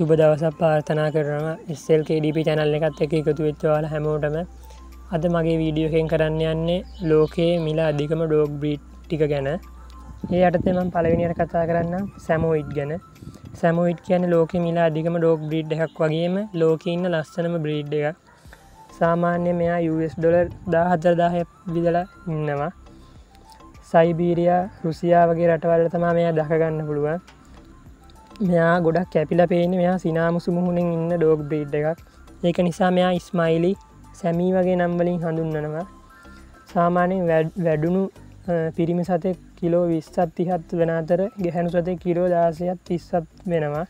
සුබ දවසක් පාර්ථනා කරනවා. ඉස්සල් කඩපි චැනල්ල එකත් එක එකතු වෙච්චවාල හැමෝටම. අද මගේ වීඩියෝහෙන් කරන්න යන්නේ ලෝකයේ මිලා අධිකම ඩෝග් බ්‍රීට් ටික ගැන. ඒ අටතමම් පලවිනිට කතා කරන්න සැමෝයිට් ගැන. සැමෝයිට් කියන ලෝක මිලා අධිකම ඩෝග් බ්‍රීඩ් එකක් වගේම ලෝක ඉන්න ලස්සනම බ්‍රීඩ් එක සාමාන්‍ය මෙයා US ඩොලර් දාහතරදාහ විදලා ඉන්නවා. සයිබීරයා රුසියා වගේ රටවල්ල තමා මෙයා දකගන්න පුළුවන්. මෙයා ගොඩක් කැපිල පේන මෙයා සිනාමුසු මුහුණෙන් ඉන්න ඩෝග් බ්‍රීඩ් එකක්. ඒක නිසා මෙයා ඉස්මයිලි සැමී වගේ නම්වලින් හඳුන්නනවා සාමානයෙන් වැඩුණු පිරිමි සතෙක් කිලෝ විස්සත් තිහත් වෙන අතර ගැහැනු සතේ කිරෝ දාසයත් තිස්සත් වෙනවා.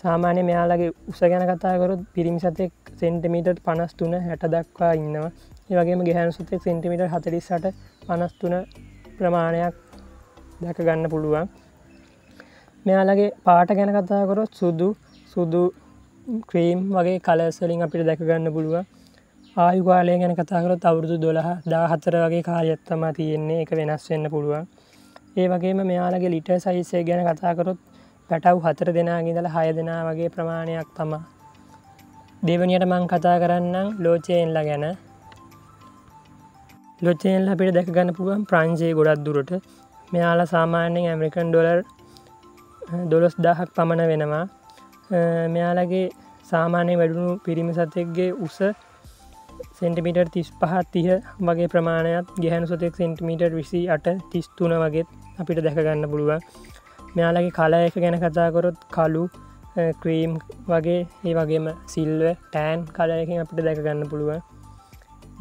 සාමානය මෙයාලගේ උස ගැන කතාකරොත් පිරිමි සතෙක් සෙන්ටමීට පනස්තුන හැට දක්වා ඉන්නවා. ඒවගේම ගැහැනු සතෙක් සෙන්ටිමිට හතරිස්සට පනස්තුන ප්‍රමාණයක් දැක ගන්න පුළුවන්. මෙයාලගේ පාට ගැන කතාකොරොත් සුදු සුදු ක්‍රීම් වගේ කලස්වලින් අපිට දැකගන්න පුළුව ආයුකාලය ගැන කතාකරොත් අවුරුදු දොළහ දා හතර වගේ කාලයත්තම තියෙන්නේ. එක වෙනස් වෙන්න පුළුවන්. ඒ වගේම මෙයාලගේ ලිට සයිසේ ගැන කතාකරොත් පැටව් හතර දෙනාගිදල හය දෙනා වගේ ප්‍රමාණයක් තමා දෙවනියට මං කතා කරන්නම් ලෝචයෙන්ල ගැන. ලොච්චයෙන්ල අපිට දැකගන්න පුළුවන් ප්‍රංජයේ ගොඩක් දුරට. මෙයාලා සාමාන්‍යෙන් ඇමරිකන් ඩොලර් දොළොස් දාහක් පමණ වෙනවා. මෙයාලගේ සාමානය වැඩුණු පිරිමි සතෙක්ගේ උස සෙන්ටිමිටර් තිස් පහත් තිහ වගේ ප්‍රමාණයක් ගැහැනු සොතෙක් සෙන්ටිමිටර් විසි අට තිස්තුන වගේත් අපිට දැකගන්න පුළුවන්. මෙයාලගේ කලා එක ගැන කතාකොරොත් කලු ක්‍රීම් වගේ ඒ වගේම සිල්ව ටෑන් කලයකින් අපිට දැකගන්න පුළුවන්.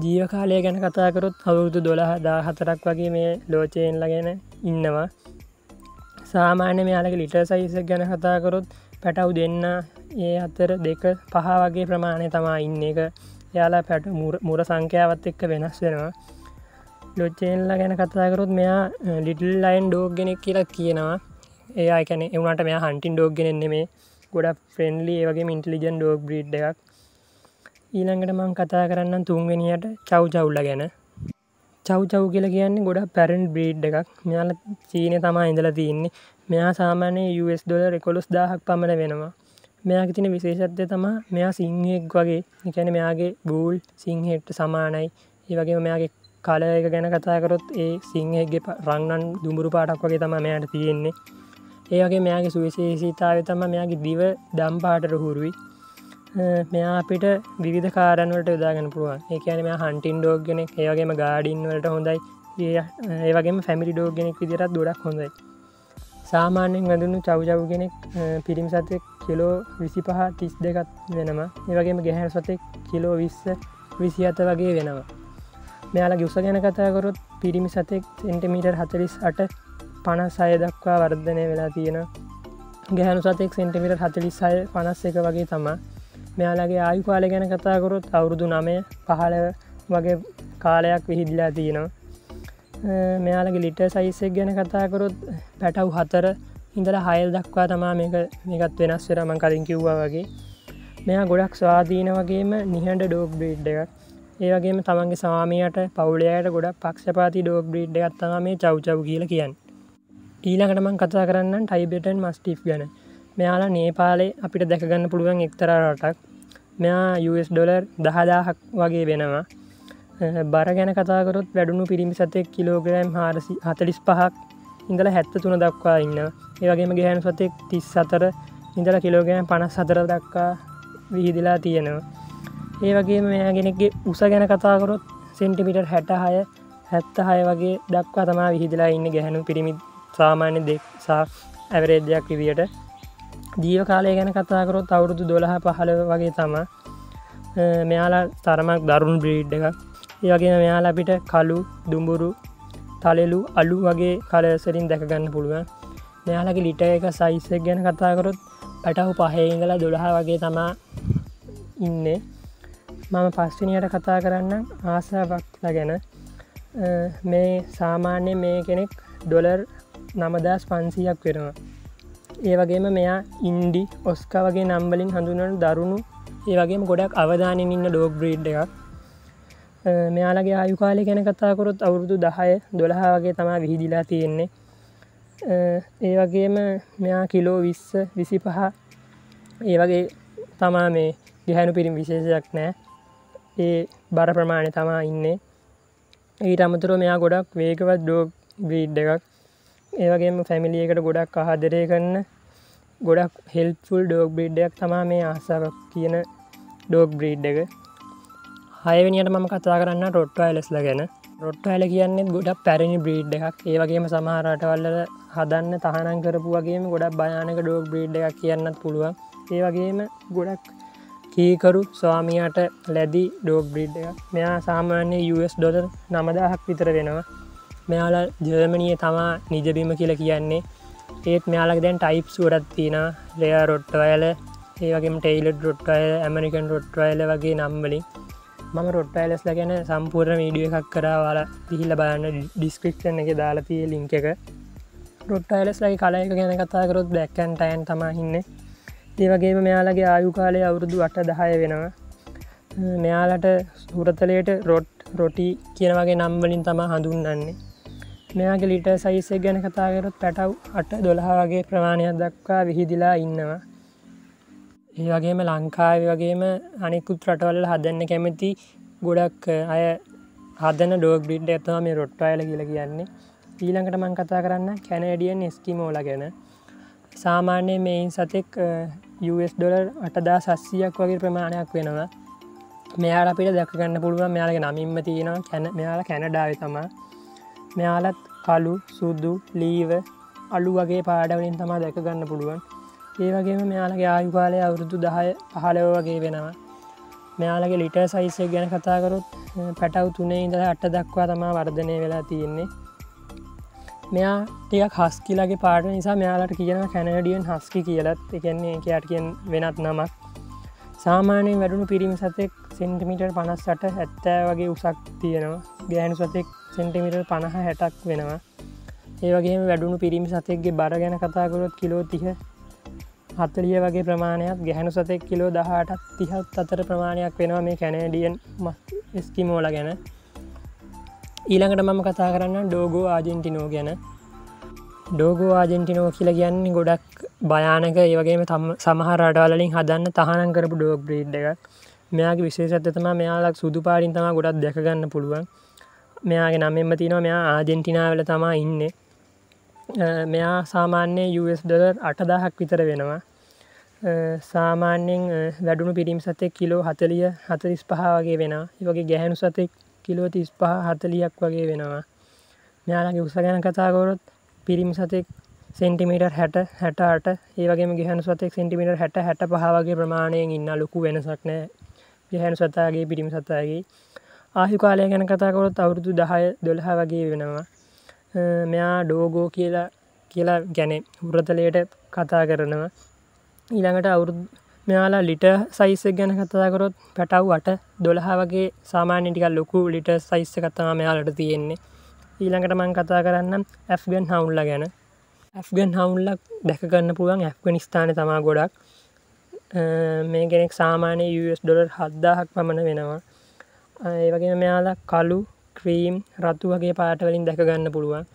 ජීව කාලය ගැන කතාකරොත් අවුරුදු දොළහ දා හතරක් වගේ මේ ලෝචයෙන්ල ගැන ඉන්නවා. සාමාන්‍ය මෙයාලක ලිට සයිසක් ගැන කතාකරොත් පැටව් දෙන්න ඒ අතර දෙක පහ වගේ ප්‍රමාණය තමා ඉන්න එක. යාලා පැට මුර සංඛ්‍යාවත් එක්ක වෙනස් වෙනවා. ලොච්චෙල්ල ගැන කතාකරොත් මෙයා ලිටල් ලයින් ඩෝග්ගෙනෙක් කියලා කියනවා. ඒ අයකැන එවුණට මෙයා හන්ටින් ඩෝග්ගෙනෙන්නේ මේ ගොඩක් ෆ්‍රෙන්ලි ඒවගේ ඉන්ටලිජන් ඩෝග් බ්‍රීඩ් එකක්. ඊළඟට මං කතා කරන්න තුන්වෙනියට චව් චවුල්ල ගැන. චව් චව් කියල කියන්නේ ගොඩ පැරන් බ්‍රීඩ් එකක්. මෙයාල චීනය තමා ඉඳලා තියන්නේ. මෙයා සාමානය US ඩොලර් එකොළොස් දාහක් පමණ වෙනවා. මෙයාගේ තින විශේෂත්වය තමා මෙයා සිංහෙක් වගේ. එකැන මෙයාගේ බූල් සිංහෙට්ට සමානයි. ඒ වගේ මෙයාගේ කල එක ගැන කතාකරොත් ඒ සිංහෙක්ගේ රංගන් දුමුරු පාටක් වගේ තම මෙයාට තියෙන්නේ. ඒගේ මෙයාගේ සුවිශේෂීතාව තම මෙයාගේ දිව දම් පාටර හුරුවයි මෙයා අපිට විධ කාරන්වට යදාගෙන පුළුවන්. ඒකන මේ හන්ටින් ඩෝග්ගෙන ඒවගේම ගාඩින් වලට හොඳයි. ඒවගේම ෆැමිලි ඩෝගෙනෙක් විදිරත් දොඩක් හොඳයි. සාමාන්‍යෙන් වැඳුණු චව්ජව් කෙනෙක් පිරිම් සතෙක් කිලෝ විසි පහ තිස් දෙකත් වෙනම ඒවගේම ගැහැර සතෙක් කිලෝ විස්ස විසි අත වගේ වෙනවා. මෙයාලා ගුස ගැන කතාකොරොත් පිරිමි සතෙක් සෙන්ටමීටර් හතරිස් අට පනස් අය දක්වා වර්ධනය වෙලා තියෙන ගැහනු සතෙක් සෙන්ටිමිට හතලිස් අය පනස් එක වගේ තමා මෙයාලගේ ආයු කාලය ගැන කතාකොරොත් අවුරුදු නමය පහල වගේ කාලයක් විහිදිලා තියෙනවා. මෙයාලගේ ලිට සයිස්සෙක් ගැන කතාකොරොත් පැටව් හතර ඉඳල හයල් දක්වා තමා මේක මේකත් වෙනස් වෙරම කලින් කිව්වා වගේ. මෙයා ගොඩක් ස්වාධීන වගේම නිහඬ ඩෝග් බ්‍රීඩ් එකක්. ඒවගේම තමන්ගේ සාමයට පවුලයට ගොඩක් පක්ෂපාති ඩෝග් බ්‍රීඩ් එකත්තම මේ චව්චව් කියල කියන්න. ඊළඟටමන් කතා කරන්න ටයිබෙටන් මස්ටිෆ් ගැන. මෙයාලා නේපාලේ අපිට දැකගන්න පුළුවන් එක්තර රටක්. මෙයා US ඩොලර් දහදාහක් වගේ වෙනවා. බර ගැන කතාකරොත් වැඩුණු පිරිමි සතෙක් කිලෝග්‍රෑම් හාරසි හතලිස් පහක් ඉඳල හැත්ත තුන දක්වා ඉන්න ඒවගේම ගැහැනු සතෙක් තිස් අතර ඉඳල කිලෝගෑම් පනස් සතර දක්කා විහිදිලා තියෙනවා. ඒ වගේ මෙයාගෙනෙක්ගේ උස ගැන කතාකරොත් සෙන්ටිමිටර් හැට හය හැත්ත හය වගේ දක්වා තමා විහිදිලා ඉන්න ගැහැනු පිරිමි සාමාන්‍ය දෙක් සා ඇවරේදයක් විදියට. ජීව කාලය ගැන කතාකරොත් අවුරුදු දොළහ පහල වගේ තම මෙයාලා තරමක් දරුණු බ්‍රීඩ් එක ඒවගේ මෙයාලා අපිට කලු දුම්බුරු තලෙලු අලු වගේ කලසරින් දැකගන්න පුළුවන්. මෙයාලගේ ලිට එක සයිස්සක් ගැන කතාකරොත් පැටහු පහහිඉඳලා දොළහා වගේ තමා ඉන්න. මම පස්්විනියට කතා කරන්න ආසාවක්ල ගැන මේ සාමාන්‍ය මේ කෙනෙක් ඩොලර් නමදස් පන්සියක් වෙනවා. ඒ වගේම මෙයා ඉන්ඩි ඔස්ක වගේ නම්බලින් හඳුනට දරුණු ඒ වගේම ගොඩක් අවධානයෙන් ඉන්න ඩෝග් බ්‍රීඩ් එකක්. මෙයාලගේ ආයුකාලය ගැන කතාකොරොත් අවුරුදු දහය දොළහා වගේ තමා විහිදිලා තියෙන්නේ. ඒ වගේම මෙයා කිලෝ විස්ස විසි පහ ඒ වගේ තමා මේ ගැහැනු පිරිම් විශේෂයක් නෑ. ඒ බර ප්‍රමාණය තමා ඉන්නේ. ඊට අමතුර මෙයා ගොඩක් වේකවත් ඩෝග් බ්‍රීඩ් එකක් ඒවගේම ෆැමිලියකට ගොඩක් අහදරය කරන්න ගොඩක් හෙල්ෆුල් ඩෝග් බ්‍රීඩ්ඩයක් තමා මේ ආසාවක් කියන ඩෝග් බ්‍රීඩ් එක. හයවනියට මම කතා කරන්න රොට්ට අයිලස්ල ගැන. රොට්ට අයිල කියන්නේ ගොඩක් පැරණි බ්‍රීඩ් එකක්. ඒවගේම සමහරටවල්ල හදන්න තහනන් කරපු වගේම ගොඩක් භයානක ඩෝග් බ්‍රීඩ් එකක් කියන්නත් පුළුවන්. ඒ වගේම ගොඩක් කීකරු ස්වාමියයට ලැදි ඩෝග් බ්‍රීඩ් එක මෙයා සාමාන්‍ය US ඩොලර් නමදාහක් විතර වෙනවා. මෙයාල ජර්මණිය තමා නිජබීම කියල කියන්නේ. ඒත් මෙයාලක් දැන් ටයිප් සුවරත් තියෙන ලෙය රොට්ටවයල ඒවගේ ටෙයිලට රොට්ටය ඇමරිකන් රොට්ටයිල වගේ නම්වලින් මම රොට්ටයිලස්ල ගැන සම්පූර්ණ වීඩිය එකක් කරවාල පිහිල්ල බලන්න ඩිස්ක්‍රපෂන් එක දාලතිය ලිංක එක. රොට්ටයිලස් ලයි කලයක ගැන කතාකරොත් දැක්කන් ටයන් තමහින්න ඒවගේම මෙයාලගේ ආයු කාලය අවුරුදු අට දහය වෙනවා. මෙයාලට සුරතලයට රොට් රොටි කියනවගේ නම්වලින් තම හඳුන්නන්නේ මෙයාගේ ලිට සයිසේ ගැන කතාකරොත් පැටව් අට දොළහ වගේ ප්‍රමාණයක් දක්වා විහිදිලා ඉන්නවා. ඒ වගේම ලංකාව වගේම අනෙකුත් රටවල්ල හදන්න කැමති ගොඩක් අය හදන ඩෝග බිඩ් ඇතවා මේ රොට්ටයිල කියල කියන්නේ. ඊළඟට මං කතා කරන්න කැනඩියන් ස්කිමෝල ගැන. සාමාන්‍ය මෙයින් සතෙක් US ඩොලර් අටදා සස්සියක් වගේ ප්‍රමාණයක් වෙනවා. මෙයාල අපිට දැකගන්න පුළුවන් මෙයාලගේ නමින්ම තියෙනවා කැන මෙයාල කැනඩාව තමා මෙයාලත් කලු සුද්දු ලීව අලු වගේ පාඩවලින් තමා දැක ගන්න පුළුවන්. ඒ වගේම මෙයාලගේ ආයුකාලය අවුරුදු දහය පහලව වගේ වෙනවා. මෙයාලගේ ලිට සයිසය ගැන කතාකරොත් පැටව් තුනේ ඉඳල අට දක්වා තමා වර්ධනය වෙලා තියෙන්නේ. මෙයා ටික හස්කිලගේ පාට නිසා මෙයාලට කියන කැනඩියන් හස්කි කියලත්. එකන්නේ එකයට කියෙන් වෙනත් නමක්. සාමානයෙන් වැඩුණු පිරිමි සතෙක් සෙන්ටිමිට පනස්සට ඇත්තෑ වගේ උසක් තියෙනවා. ගෑනු සතෙක් සෙන්ටිමිට පණහ හැටක් වෙනවා. ඒවගේ වැඩුණු පිරිමි සතෙක්ගේ බර ගැන කතාකරොත් කිලෝ තිහ හත්තලිය වගේ ප්‍රමාණයක් ගැහැනු සතෙක් කිලෝ දහටත් තිහත් අතර ප්‍රමාණයක් වෙනවා මේ කැනඩියන් ස්කිමෝල ගැන. ඊළඟට මම කතා කරන්න ඩෝගෝ ආජෙන්ටිනෝ ගැන. ඩෝගෝ ආජෙන්ටිනෝ කියල කියන්නේ ගොඩක් භයානක ඒවගේම තම සමහරටවලින් හදන්න තහනම් කරපු ඩෝග් බ්‍රීඩ් එකක්. මෙයාගේ විශේෂත්තතම මෙයාලක් සුදු පාරින් තම ගොඩක් දැකගන්න පුළුවන්. මෙයාගේ නමෙන්ම තිනවා මෙයා ආජෙන්ටිනාවල තමා ඉන්න. මෙයා සාමාන්‍ය US ඩොලර් අටදාහක් විතර වෙනවා. සාමාන්‍යෙන් වැඩුණු පිරිම් සතෙක් කිලෝ හතලිය හතරිස් පහ වගේ වෙන වගේ ගැහැනු සතෙක් කිලෝ තිස් පහ හතලියක් වගේ වෙනවා. මෙයාලගේ උස ගැන කතාගොරොත් පිරිම් සතෙක් සෙන්ටිමීට හැට හැට අට ඒවගේ ගැහනු සතෙක් සෙන්ටිමිට හැට හැට පහවගේ ප්‍රමාණයෙන් ඉන්න ලොකු වෙනසක් නෑ ගැහැනු සතාගේ පිරිමි සතාගේ. ආහි කාලය ගැන කතාකොත් අවුරුදු දහය දොළහ වගේ වෙනවා. මෙයා ඩෝගෝ කියලා කියලා ගැන හුරතලයට කතා කරනවා. ඊළඟට අවුරුදු මෙයාලා ලිට සයිස්සක් ගැන කතාකරොත් පැටව් අට දොළහ වගේ සාමාන්‍යටික ලොකු ලිට සයිස්ස කතමා මෙයාලට තියෙන්නේ. ඊළඟට මං කතා කරන්න ඇෆ්ගන් හවුල්ල ගැන. ඇෆ්ගන් හවුල්ලක් දැකගන්න පුළුවන් ඇෆ්ගනිස්ථාන තමා ගොඩක්. මේ ගෙනෙක් සාමානය US ඩොලර් හද්දාහක් පමණ වෙනවා. ඒවගේ මෙයාලා කලු ක්‍රීම් රත්තු වගේ පාටවලින් දැකගන්න පුළුවන්.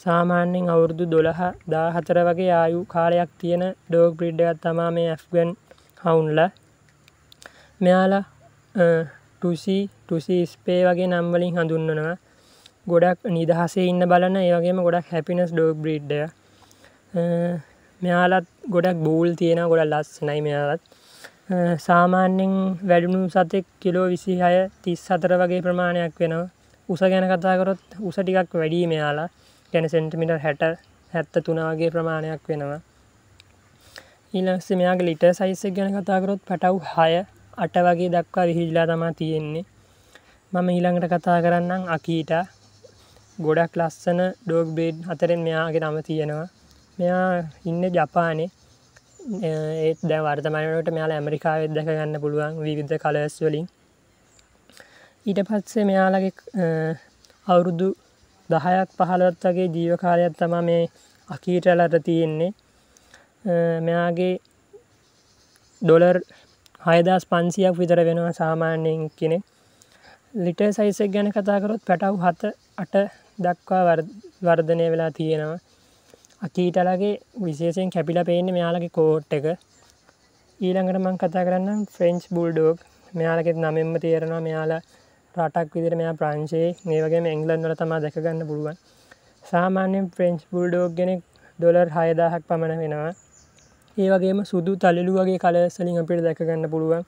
සාමාන්‍යෙන් අවුරුදු දොළහ දා හතර වගේ ආයු කාලයක් තියෙන ඩෝග ප්‍රිඩ්ඩගත් තමා මේ ඇෆ්ගන් හවුන්ල. මෙයාලා ටුසි ටුසි ස්පේ වගේ නම්වලින් හඳුන්වනවා. ගොඩක් නිදහසේ ඉන්න බලන ඒවගේම ගොඩක් හැපිනස් ඩෝග බ්‍රිඩ්ඩ මෙයාලත් ගොඩක් බූල් තියෙන ගොඩ ලස් නයි මෙයාලත්. සාමාන්‍යෙන් වැඩුණු සතෙක් කිලෝ විසි හය තිස් සතර වගේ ප්‍රමාණයක් වෙනවා. උස ගැන කතාකරොත් උස ටිකක් වැඩී මෙයාලා ගැන සෙන්ටිමිට හැට හැත්ත තුනවගේ ප්‍රමාණයක් වෙනවා. ඊලස්ස මෙයාගේ ලිට සයිස්සක් ගැන කතාකරොත් පටව් හය අට වගේ දක්වා විහිල්ලා තමා තියෙන්නේ. මම ඊළඟට කතා කරන්නම් අකීට. ගොඩක් ලස්සන ඩෝග් බේඩ් අතරෙන් මෙයාගේ නම තියෙනවා. මෙයා ඉන්න ජපානේ. ඒත් දැ වර්තමනට මෙයාල ඇමරිකාවත් දැක ගන්න පුළුවන් විවිධ කලස් වලින්. ඊට පත්සේ මෙයාලගේ අවුරුදු දහයක් පහළොත් වගේ ජීවකාලයක් තම මේ අකීටලට තියෙන්නේ. මෙයාගේ ඩොලර් හයදස් පන්සියක් විතර වෙනවා සාමාන්‍යයෙන් කෙනෙ ලිට සයිසක් ගැන කතාකරොත් පැටව් හත අට දක්වා වර්ධනය වෙලා තියෙනවා. අකීටලගේ විශේෂයෙන් කැපිල පේන්නේ මෙයාලගේ කෝට් එක. ඊළඟට මං කතා කරන්න ෆ්‍රෙන්ච් බුල්ඩෝක් මෙයාලකෙත් නමෙන්ම තේරෙනවා මෙයාලා රටක් විදිර මෙයා ප්‍රංශයේ මේ වගේ එංගලන් වල තමා දැකගන්න පුළුවන්. සාමාන්‍යෙන් ෆ්‍රෙන්ච් බුල්ඩෝක් ගෙනෙක් ඩොලර් හයදාහක් පමණ වෙනවා. ඒ වගේම සුදු තලිලු වගේ කලසලින් අපිට දැකගන්න පුළුවන්.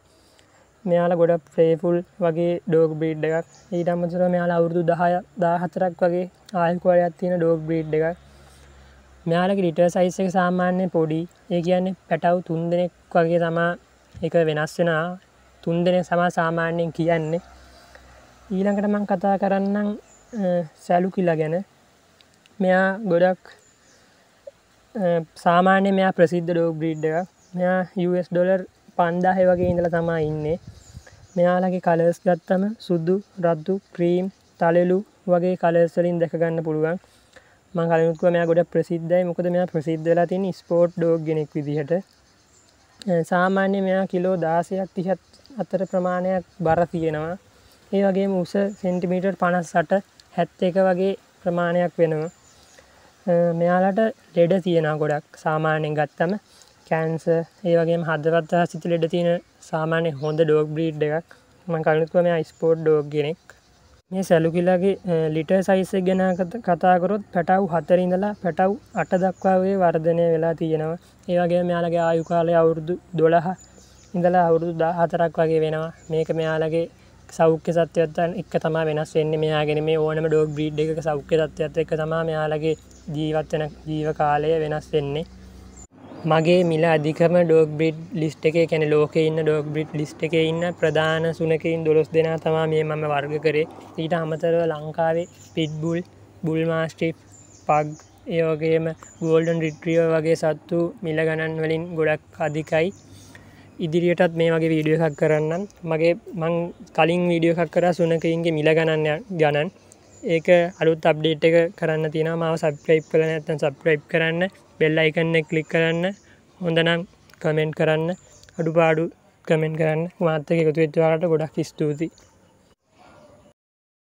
මෙයාලා ගොඩ ප්‍රේෆුල් වගේ ඩෝග බ්‍රීඩ් එකක්. ඊට අමතර මෙයාලා අවුරුදු දහය දාහතරක් වගේ ආයකුවරයක් තියෙන ඩෝග් බ්‍රීඩ් එක මෙයාලක ලිට සයිස් එක සාමාන්‍ය පොඩි. ඒ කියන්නේ පැටව් තුන් දෙනෙක් වගේ තමා එක වෙනස් වෙනවා. තුන් දෙනෙ සමා සාමාන්‍යයෙන් කියන්නේ. ඊළඟට මං කතා කරන්නම් සැලු කිල්ලා ගැන. මෙයා ගොඩක් සාමාන්‍ය මෙයා ප්‍රසිද්ධ ඩෝග බ්‍රීඩ් එක මෙයා US ඩොලර් පන්දාහෙ වගේ ඉඳල තමා ඉන්නේ. මෙයාලගේ කලස් ගත්තම සුද්දු රද්දු ක්‍රීම් තලෙලු වගේ කලස්වලින් දැකගන්න පුළුවන්. මං කලනුත්ව මෙයා ගොඩ ප්‍රසිද්ධයි. මොකද මෙයා ප්‍රසිද්ධලා තින් ස්පෝට් ඩෝග් ගෙනෙක් විදිහට. සාමාන්‍ය මෙයා කිලෝ දාසයක් තිහත් අතර ප්‍රමාණයක් බර තියෙනවා. ඒ වගේ උස සෙන්ටිමීටර් පනස් සට හැත්ත එක වගේ ප්‍රමාණයක් වෙනවා. මෙයාලට ලෙඩ තියෙන ගොඩක් සාමාන්‍යෙන් ගත්තම. කෑන්ස ඒ වගේ හදවත් සිත ලෙඩ තියෙන සාමාන්‍ය හොඳ ඩෝග් බ්‍රීඩ් එකක්. ම කලුත්ව මේ ස්පෝට් ඩෝග් ගෙනෙක් මේ සැලුකිලගේ ලිට සයිස ගැන කතාකරොත් පැටව් හතරිඳලා පැටව් අට දක්වාවේ වර්ධනය වෙලා තියෙනවා. ඒවගේ මෙයාලගේ ආයු කාලය අවුරුදු දොළහ ඉඳලා අවුරුදු දා හතරක් වගේ වෙනවා. මේක මෙයාලගේ සෞඛ්‍ය සත්‍යයත්තන් එක තමා වෙනස් වෙන්න. මෙයාගෙන මේ ඕනම ඩෝග බ්‍රීඩ් එක සෞඛ්‍ය සත්‍යයත් එක තමා මෙයාලගේ ජීවත්වන ජීව කාලය වෙනස් වෙන්නේ. මගේ මිල අධිකම ඩෝග බ්‍රිඩ් ලිස්ට් එක කැන ලෝක ඉන්න ඩෝග බ්‍රිඩ් ලිස්ට් එක ඉන්න ප්‍රධාන සුනකින් දොළොස් දෙනා තමා මේ මම වර්ග කරේ. ඊට අමතරව ලංකාවේ පිට්බුල් බුල්මාස්ටිප් පග් ඒවගේම ගෝල්ඩන් රිට්‍රියෝ වගේ සත්තු මිල ගණන් වලින් ගොඩක් අධිකයි. ඉදිරියටත් මේ වගේ වීඩියෝ එකක් කරන්න මගේ මං කලින් වීඩියෝ එකක් කර සුනකයින්ගේ මිල ගණන්න ගණන්. ඒක අලුත් අප්ඩේට් එක කරන්න තියෙන මාව සබ්‍රයිප් කල නැත්තන් සබ්‍රයිප් කරන්න. බෙල් අයිකන්න කලික් කරන්න. හොඳනම් කමෙන්ට් කරන්න. අඩු පාඩු කමෙන්ට් කරන්න මාතක එකතු වෙච්වාට ගොඩක් ස්තුතියි.